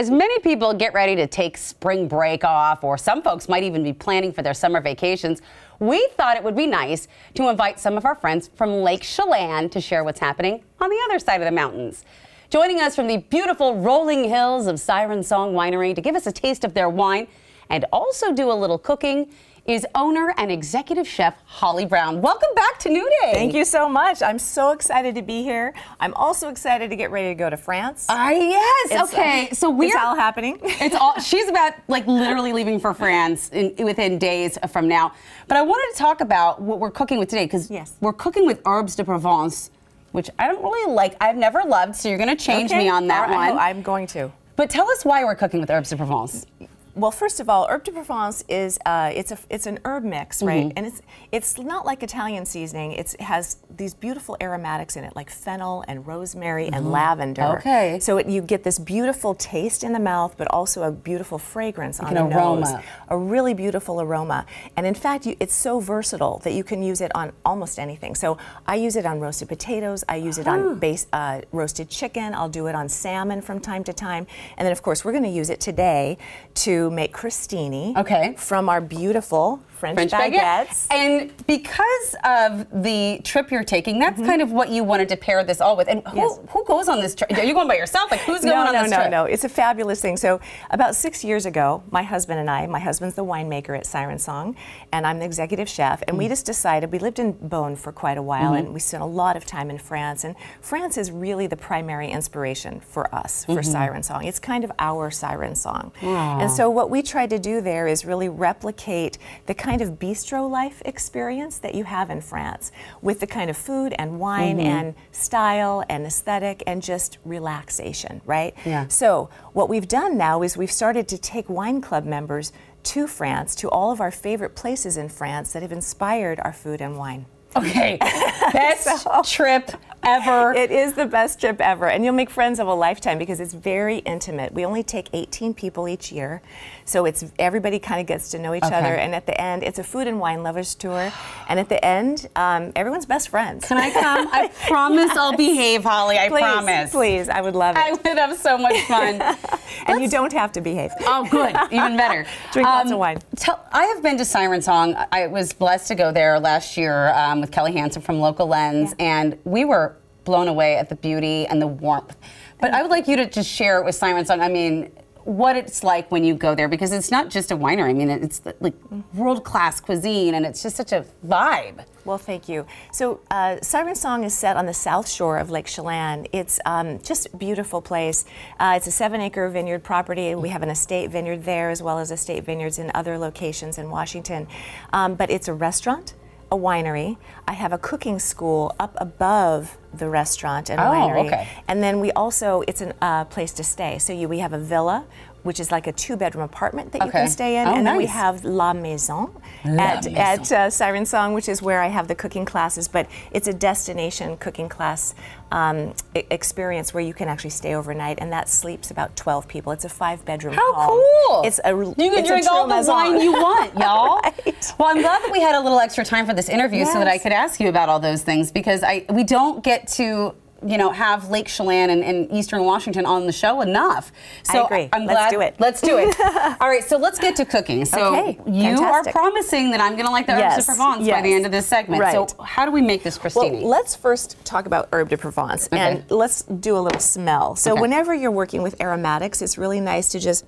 as many people get ready to take spring break off, or some folks might even be planning for their summer vacations, we thought it would be nice to invite some of our friends from Lake Chelan to share what's happening on the other side of the mountains. Joining us from the beautiful rolling hills of Siren Song Winery to give us a taste of their wine and also do a little cooking is owner and executive chef Holly Brown. Welcome back to New Day. Thank you so much. I'm so excited to be here. I'm also excited to get ready to go to France. Ah, yes. It's, okay. uh, so we're it's all happening. it's all she's about like literally leaving for France in, within days from now. But I wanted to talk about what we're cooking with today because Yes. we're cooking with herbs de Provence, which I don't really like. I've never loved, so you're going to change Okay. me on that right, one. I'm going to. but tell us why we're cooking with herbs de Provence. Well, first of all, herb de Provence is uh, it's a it's an herb mix, right? Mm-hmm. And it's it's not like Italian seasoning. It's, it has these beautiful aromatics in it, like fennel and rosemary and lavender. Mm-hmm. Okay. So it, you get this beautiful taste in the mouth, but also a beautiful fragrance on an the aroma. nose. A really beautiful aroma. And in fact, you, it's so versatile that you can use it on almost anything. So I use it on roasted potatoes. I use it on base, uh, roasted chicken. I'll do it on salmon from time to time. And then, of course, we're going to use it today to make crostini. Okay. From our beautiful French, French baguette. baguettes. And because of the trip you're taking, that's kind of what you wanted to pair this all with. And who. Yes. who goes on this trip? Are you going by yourself? Like who's going no, on no, this no, trip? no. no. It's a fabulous thing. So about six years ago, my husband and I, my husband's the winemaker at Siren Song, and I'm the executive chef, and we Mm-hmm. just decided we lived in Beaune for quite a while, and we spent a lot of time in France, and France is really the primary inspiration for us for Mm-hmm. Siren Song. It's kind of our Siren Song, and so what we tried to do there is really replicate the kind of bistro life experience that you have in France with the kind of food and wine Mm-hmm. and style and aesthetic and just relaxation, right? Yeah. So, what we've done now is we've started to take wine club members to France, to all of our favorite places in France that have inspired our food and wine. Okay, best trip ever. It is the best trip ever, and you'll make friends of a lifetime because it's very intimate. We only take 18 people each year, so it's everybody kind of gets to know each Okay. other. And at the end, it's a food and wine lovers tour, and at the end, um, everyone's best friends. Can I come? I promise I'll behave, Holly. I please, promise. please, I would love it. I would have so much fun. and you don't have to behave. Oh, good. Even better. Drink lots of wine. Tell, I have been to Siren Song. I was blessed to go there last year um, with Kelly Hansen from Local Lens, and we were blown away at the beauty and the warmth. But I would like you to just share it with Siren Song. I mean, what it's like when you go there because it's not just a winery. I mean, it's like world class cuisine, and it's just such a vibe. Well, thank you. So, uh, Siren Song is set on the south shore of Lake Chelan. It's um, just a beautiful place. Uh, it's a seven acre vineyard property. We have an estate vineyard there as well as estate vineyards in other locations in Washington. Um, but it's a restaurant, a winery. I have a cooking school up above the restaurant and Oh, winery. okay. And then we also, it's a uh, place to stay. So, you, we have a villa. Which is like a two-bedroom apartment that you can stay in, Oh, and then we have La Maison La at, Maison. at uh, Siren Song, which is where I have the cooking classes, but it's a destination cooking class um, experience where you can actually stay overnight, and that sleeps about 12 people. It's a five bedroom How home. cool! It's a you can drink all the maison. wine you want, y'all. Right. Well, I'm glad that we had a little extra time for this interview so that I could ask you about all those things because I we don't get to you know have Lake Chelan and, and Eastern Washington on the show enough. So agree. I'm Let's do it. Let's do it. all right, so let's get to cooking. So Okay, you fantastic. are promising that I'm going to like the herbs de Provence by the end of this segment. Right. So how do we make this Well, let's first talk about herb de Provence, Okay. and let's do a little smell. So, Okay. whenever you're working with aromatics, it's really nice to just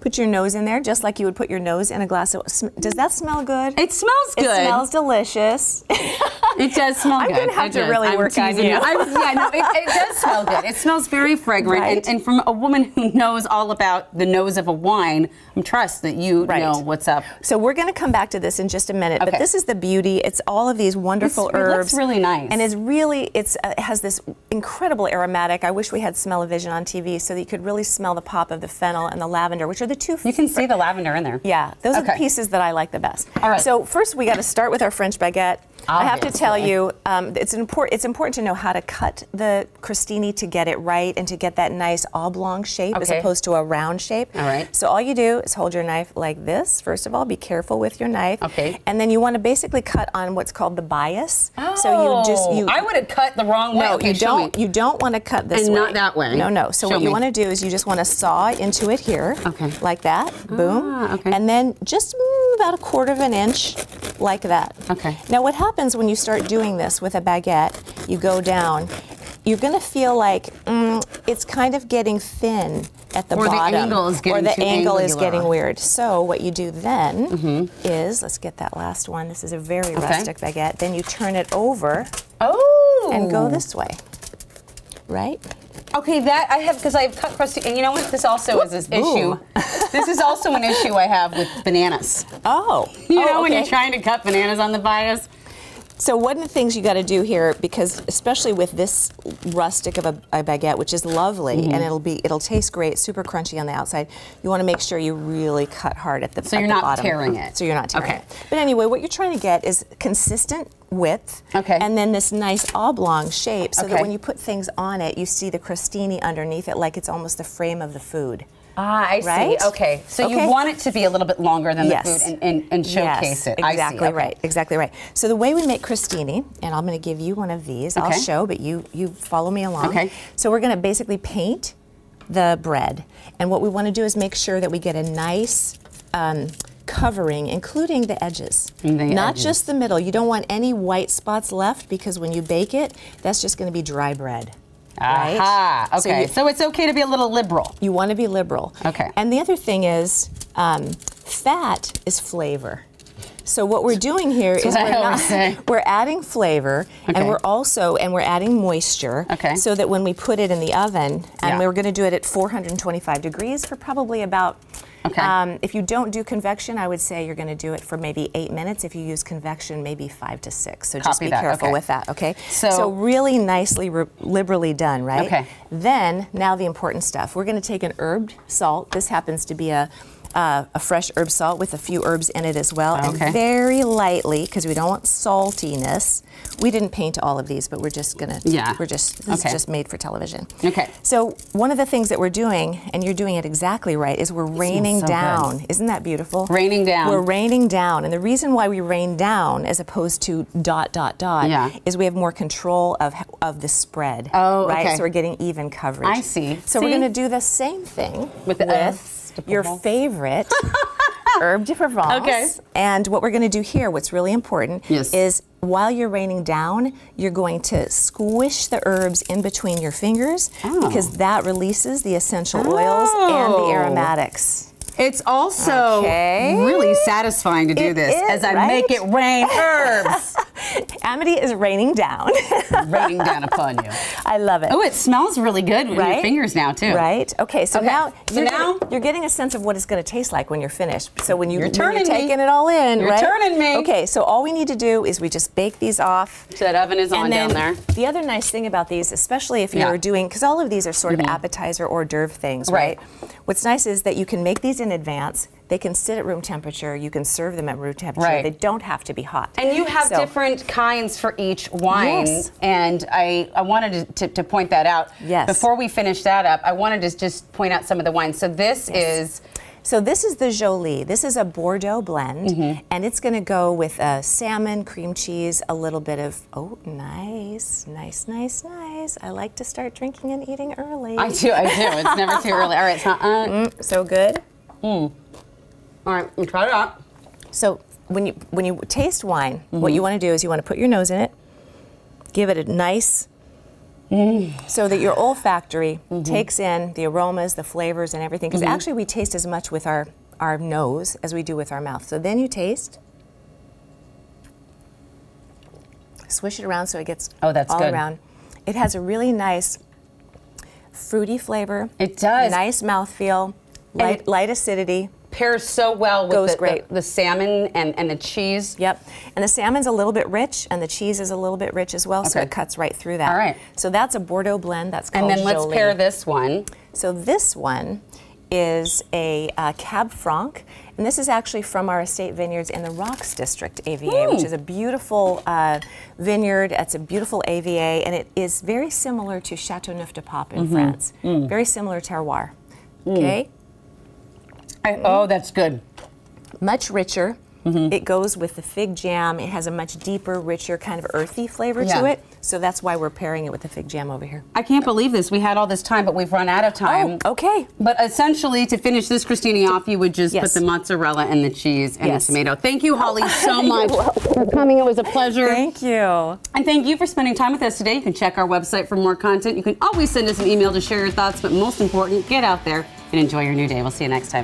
put your nose in there, just like you would put your nose in a glass of. Does that smell good? it smells good. It smells delicious. It does smell I'm good. gonna have It to does. really I'm work on you. I'm- yeah, no, it, it does smell good. It smells very fragrant, Right. and, and from a woman who knows all about the nose of a wine, I'm trust that you Right. know what's up. So we're going to come back to this in just a minute, Okay. but this is the beauty. It's all of these wonderful It's- it looks really nice. and it's really it's uh, it has this incredible aromatic. I wish we had smell-o-vision on TV so that you could really smell the pop of the fennel and the lavender, which are the two. You can see the lavender in there. Yeah, those are the pieces that I like the best. All right. So first we got to start with our French baguette. I have to tell you, um, it's important. It's important to know how to cut the crostini to get it right and to get that nice oblong shape as opposed to a round shape. All right. So all you do is hold your knife like this. First of all, be careful with your knife. Okay. And then you want to basically cut on what's called the bias. Oh. So you just you. Oh, I would have cut the wrong way. no, Okay, you don't. me. You don't want to cut this And way. not that way. No, no. So Show what you want to do is you just want to saw into it here, Okay. like that. Boom. Ah, okay. And then just about a quarter of an inch, like that. Okay. Now, what happens when you start doing this with a baguette? You go down. You're going to feel like mm, it's kind of getting thin at the Or the bottom, angle is or the angle is getting weird. So what you do then is, let's get that last one. This is a very. Okay. rustic baguette. Then you turn it over oh. and go this way. Right? Okay, that I have because I've cut crusty, and you know what? This also is this issue. This is also an issue I have with bananas. Oh. You Oh, know when you're trying to cut bananas on the bias. So one of the things you got to do here, because especially with this rustic of a, a baguette, which is lovely, Mm-hmm. and it'll be it'll taste great, super crunchy on the outside. You want to make sure you really cut hard at the So at you're the not bottom. tearing it. So you're not tearing Okay. it. But anyway, what you're trying to get is consistent width, Okay. and then this nice oblong shape, so that when you put things on it, you see the crostini underneath it, like it's almost the frame of the food. Ah, I Right? see. Okay, so Okay. you want it to be a little bit longer than Yes. the food and, and, and showcase yes, it. Exactly I see. Okay. right. Exactly right. So the way we make crostini, and I'm going to give you one of these. I'll show, but you you follow me along. Okay. So we're going to basically paint the bread, and what we want to do is make sure that we get a nice. Um, covering including the edges The not edges. just the middle you don't want any white spots left because when you bake it that's just going to be dry bread right Aha. So Okay. you- So, it's okay to be a little liberal. you want to be liberal. Okay. And the other thing is, um, fat is flavor. So what we're doing here is we're, say. we're adding flavor, Okay. and we're also and we're adding moisture. Okay. So that when we put it in the oven, and Yeah. we're going to do it at 425 degrees for probably about. Okay. Um, if you don't do convection, I would say you're going to do it for maybe eight minutes. If you use convection, maybe five to six. So just be that, careful okay. with that. Okay. So- really nicely, liberally done, right? Okay. Then, now the important stuff. We're going to take an herbed salt. This happens to be a, uh, a fresh herb salt with a few herbs in it as well. Okay. And very lightly, because we don't want saltiness. We didn't paint all of these, but we're just going to, Yeah. we're just, this Okay. is just made for television. Okay. So, one of the things that we're doing, and you're doing it exactly right, is we're raining so good. down. Isn't that beautiful? Raining down. We're raining down. And the reason why we rain down as opposed to dot, dot, dot Yeah. is we have more control of, of the spread. Oh, right? okay. So we're getting even coverage. I see. So we're going to do the same thing With the de your favorite herb de Provence. Okay. And what we're going to do here, what's really important, Yes. is while you're raining down, you're going to squish the herbs in between your fingers Oh. because that releases the essential oils and Oh. the aromatics. It's also Okay. really satisfying to do It this is, as I right? make it rain herbs Amity is raining down. raining down upon you. I love it. Oh, it smells really good with your fingers now too. Right. Okay. So Okay. now, So you're, now- getting, you're getting a sense of what it's going to taste like when you're finished. So when you You're when turning me. taking it all in, You're right? turning me. Okay. So all we need to do is we just bake these off. So that oven is on down there. the other nice thing about these, especially if you're Yeah. Mm-hmm. doing, because all of these are sort of appetizer hors d'oeuvre things, Right. right. What's nice is that you can make these in advance. They can sit at room temperature. You can serve them at room temperature. Right. They don't have to be hot. And you have So- different kinds for each wine. Yes. And I, I wanted to, to, to point that out. Yes. Before we finish that up, I wanted to just point out some of the wines. So this is, So this is the Jolie. This is a Bordeaux blend, Mm-hmm. and it's going to go with a salmon, cream cheese, a little bit of oh, nice, nice, nice, nice. I like to start drinking and eating early. I do, I do. It's never too early. All right, so, uh, so good. All right, we try it out. So when you when you taste wine, what Mm-hmm. you want to do is you want to put your nose in it, give it a nice. Mm. So that your olfactory Mm-hmm. takes in the aromas, the flavors, and everything. Because actually, we taste as much with our our nose as we do with our mouth. So then you taste. Swish it around so it gets Oh, that's all good. around. It has a really nice fruity flavor. It does. Nice mouthfeel, light, it- light acidity. Pairs so well with Goes the, great. The, the salmon and, and the cheese. Yep. And the salmon's a little bit rich, and the cheese is a little bit rich as well, so it cuts right through that. All right. So that's a Bordeaux blend. That's called And then let's Jolie. pair this one. So this one is a uh, Cab Franc, and this is actually from our estate vineyards in the Rocks District AVA, which is a beautiful uh, vineyard. It's a beautiful AVA, and it is very similar to Chateauneuf de Pape in France. Very similar terroir. Okay, I- oh, that's good. much richer. Mm-hmm. It goes with the fig jam. It has a much deeper, richer, kind of earthy flavor Yeah. to it. So that's why we're pairing it with the fig jam over here. I can't believe this. We had all this time, but we've run out of oh, time. Oh, okay. But essentially, to finish this crostini off, you would just Yes. put the mozzarella and the cheese and Yes. the tomato. Thank you, Holly, oh, so much for coming. It was a pleasure. Thank you. And thank you for spending time with us today. You can check our website for more content. You can always send us an email to share your thoughts, but most important, get out there and enjoy your new day. We'll see you next time.